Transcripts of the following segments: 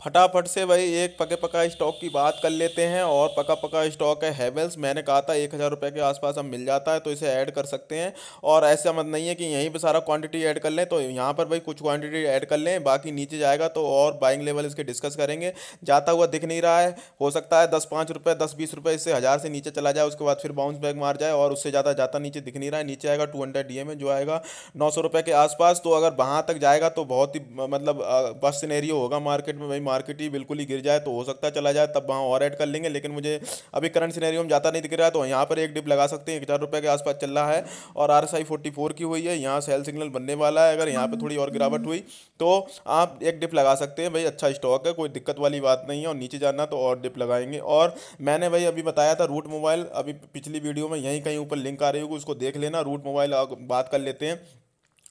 फटाफट से भाई एक पके पका स्टॉक की बात कर लेते हैं और पका पका स्टॉक है हैवेल्स मैंने कहा था एक हज़ार रुपये के आसपास हम मिल जाता है तो इसे ऐड कर सकते हैं। और ऐसा मत नहीं है कि यहीं पे सारा क्वांटिटी ऐड कर लें तो यहाँ पर भाई कुछ क्वांटिटी ऐड कर लें, बाकी नीचे जाएगा तो और बाइंग लेवल इसके डिस्कस करेंगे। जाता हुआ दिख नहीं रहा है, हो सकता है दस पाँच रुपये दस बीस रुपये इससे हज़ार से नीचे चला जाए, उसके बाद फिर बाउंस बैक मार जाए और उससे ज़्यादा जाता नीचे दिख नहीं रहा है। नीचे आएगा टू हंड्रेड डी जो आएगा नौ सौ रुपये के आसपास तो अगर वहाँ तक जाएगा तो बहुत ही मतलब बस सिनेरियो होगा मार्केट में भाई। मार्केट ही बिल्कुल ही गिर जाए तो हो सकता है चला जाए, तब वहाँ और ऐड कर लेंगे। लेकिन मुझे अभी करंट सिनेरियो में जाता नहीं दिख रहा है तो यहाँ पर एक डिप लगा सकते हैं। एक हज़ार रुपये के आसपास चल रहा है और R S I forty four की हुई है। यहाँ सेल सिग्नल बनने वाला है। अगर यहाँ पर थोड़ी और गिरावट हुई तो आप एक डिप लगा सकते हैं। भाई अच्छा स्टॉक है, कोई दिक्कत वाली बात नहीं है और नीचे जाना तो और डिप लगाएँगे। और मैंने भाई अभी बताया था रूट मोबाइल अभी पिछली वीडियो में यहीं कहीं ऊपर लिंक आ रही होगी, उसको देख लेना। रूट मोबाइल बात कर लेते हैं।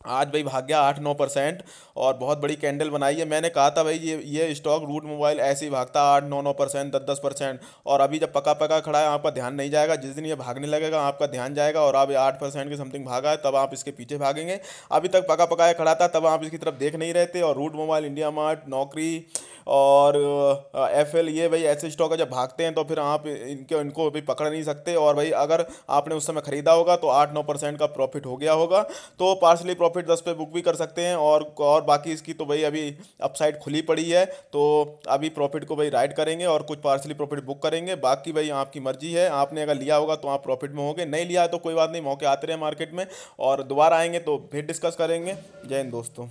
आज भाई भाग गया आठ नौ परसेंट और बहुत बड़ी कैंडल बनाई है। मैंने कहा था भाई, ये ये स्टॉक रूट मोबाइल ऐसे ही भागता, आठ नौ नौ परसेंट, दस दस परसेंट और अभी जब पका पका खड़ा है आपका ध्यान नहीं जाएगा। जिस दिन ये भागने लगेगा, आपका ध्यान जाएगा और आप आठ परसेंट के समथिंग भागा है, तब आप इसके पीछे भागेंगे। अभी तक पका पकाया खड़ा था, तब आप इसकी तरफ़ देख नहीं रहे और रूट मोबाइल इंडिया मार्ट नौकरी और एफ़ एल ये भाई ऐसे स्टॉक है जब भागते हैं तो फिर आप इनके, इनको भी पकड़ नहीं सकते और भाई अगर आपने उस समय ख़रीदा होगा तो आठ नौ परसेंट का प्रॉफिट हो गया होगा। तो पार्सली प्रॉफिट दस पे बुक भी कर सकते हैं और और बाकी इसकी तो भाई अभी अपसाइड खुली पड़ी है। तो अभी प्रॉफिट को भाई राइड करेंगे और कुछ पार्सली प्रॉफिट बुक करेंगे। बाकी भाई आपकी मर्ज़ी है। आपने अगर लिया होगा तो आप प्रॉफिट में होंगे। नहीं लिया तो कोई बात नहीं, मौके आते रहे मार्केट में और दोबारा आएँगे तो फिर डिस्कस करेंगे। जय हिंद दोस्तों।